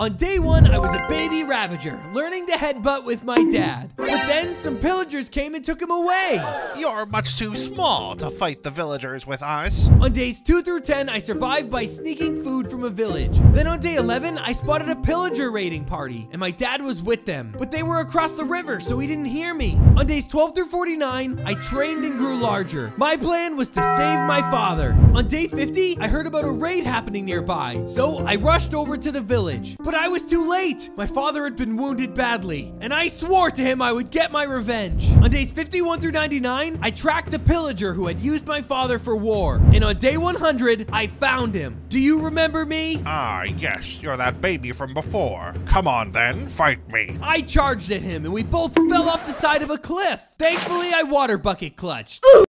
On day one, I was a baby Ravager, learning to headbutt with my dad. But then some pillagers came and took him away. You're much too small to fight the villagers with us. On days 2 through 10, I survived by sneaking food from a village. Then on day 11, I spotted a pillager raiding party, and my dad was with them. But they were across the river, so he didn't hear me. On days 12 through 49, I trained and grew larger. My plan was to save my father. On day 50, I heard about a raid happening nearby, so I rushed over to the village. But I was too late. My father had been wounded badly, and I swore to him I would get my revenge. On days 51 through 99, I tracked the pillager who had used my father for war. And on day 100, I found him. Do you remember me? Ah, yes, you're that baby from before. Come on then, fight me. I charged at him, and we both fell off the side of a cliff. Thankfully, I water bucket clutched.